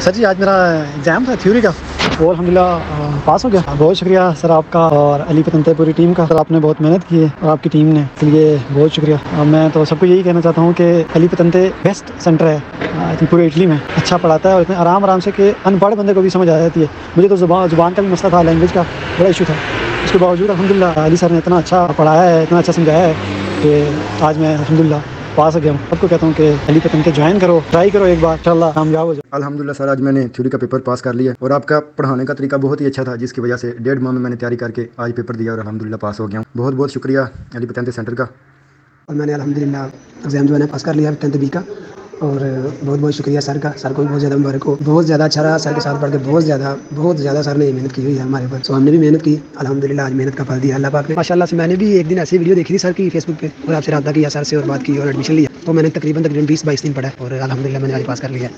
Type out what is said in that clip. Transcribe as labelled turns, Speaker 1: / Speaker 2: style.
Speaker 1: Sir जी, आज मेरा exam था थ्योरी का। वो अलहमदिल्ला पास हो गया। बहुत शुक्रिया सर आपका और अली पतंते पूरी टीम का। सर, आपने बहुत मेहनत की है और आपकी टीम ने। इसलिए बहुत शुक्रिया। मैं तो सबको यही कहना चाहता हूँ कि अली पतंते बेस्ट सेंटर है पूरे इटली में। अच्छा पढ़ाता है और इतने आराम आराम से कि अनपढ़ बंदे को भी समझ आ जाती है। मुझे तो ज़ुबान ज़ुबान का भी मसला था लैंग्वेज का बड़ा इशू था। उसके बावजूद अलहमदिल्ला, अली सर ने इतना अच्छा पढ़ाया है, इतना अच्छा समझाया है कि आज मैं अलहमदिल्ला पास हो गया। हूँ सबको कहता हूँ कि अली पतन के ज्वाइन करो ट्राई करो एक बार इंशाल्लाह कामयाब हो जाओ।
Speaker 2: अलहमदिल्ला सर आज मैंने थ्योरी का पेपर पास कर लिया और आपका पढ़ाने का तरीका बहुत ही अच्छा था जिसकी वजह से डेढ़ माह में मैंने तैयारी करके आज पेपर दिया और अलहमदिल्ला पास हो गया हूँ। बहुत बहुत शुक्रिया अली पतन सेंटर का।
Speaker 3: और मैंने अलहमदिल्ला एग्ज़ाम जो है पास कर लिया टेंथ बी का। और बहुत बहुत शुक्रिया सर का। सर को भी बहुत ज़्यादा मुबारक हो। बहुत ज़्यादा अच्छा रहा सर के साथ पढ़ के। बहुत ज़्यादा बहुत ज़्यादा सर ने मेहनत की हुई है हमारे ऊपर। तो हमने भी मेहनत की। अलहमदिल्ला आज मेहनत का फल दिया अल्लाह पाक ने। माशाला से मैंने भी एक दिन ऐसी वीडियो देखी थी सर की फेसबुक पर और आपसे रहा किया, सर से और बात की और एडमिशन लिया। तो मैंने तकरीबन तकरीबन बीस बाईस दिन पढ़ा और अलहमदिल्ला मैंने आज पास कर लिया